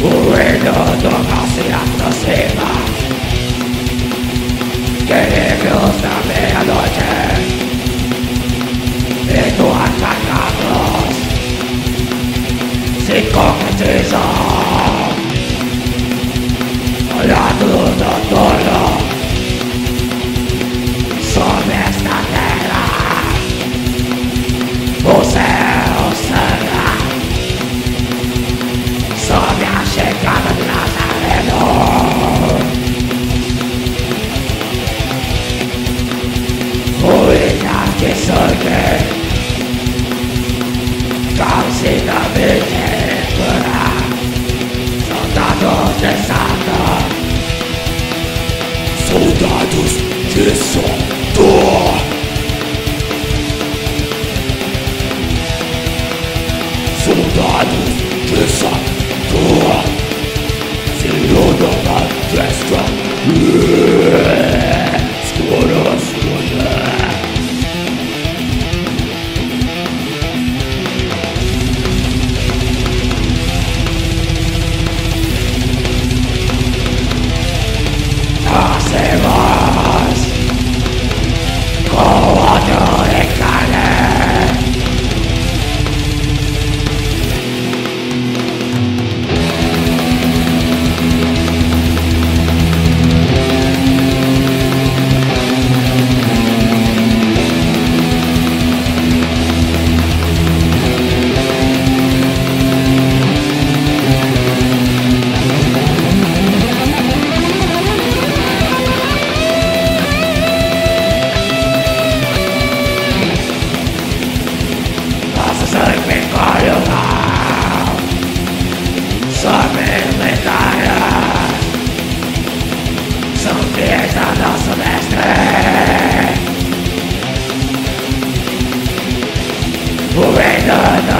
O inodoma se aproxima Inimigos da meia-noite Vindo atacados Se concretizam sangue Toxicamente impura Soldados de Satan Soldados de Satan Soldados de Satan Moving on.